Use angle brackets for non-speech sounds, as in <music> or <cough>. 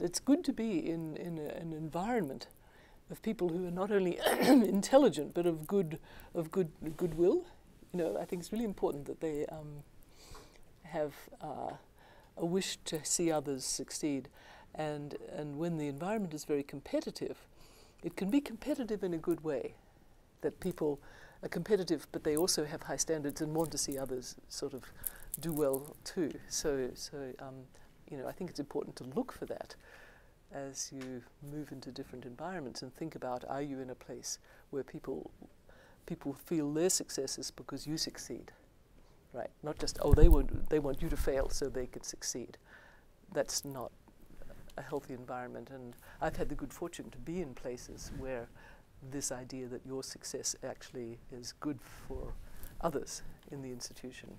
it's good to be in, in a, an environment of people who are not only <coughs> intelligent but of good of good goodwill. You know, I think it's really important that they um, have uh, a wish to see others succeed, and and when the environment is very competitive, it can be competitive in a good way, that people are competitive, but they also have high standards and want to see others sort of do well too. So so um, you know, I think it's important to look for that as you move into different environments and think about are you in a place where people people feel their success is because you succeed? Right? Not just oh they want they want you to fail so they can succeed. That's not a healthy environment. And I've had the good fortune to be in places where this idea that your success actually is good for others in the institution